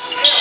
Yeah.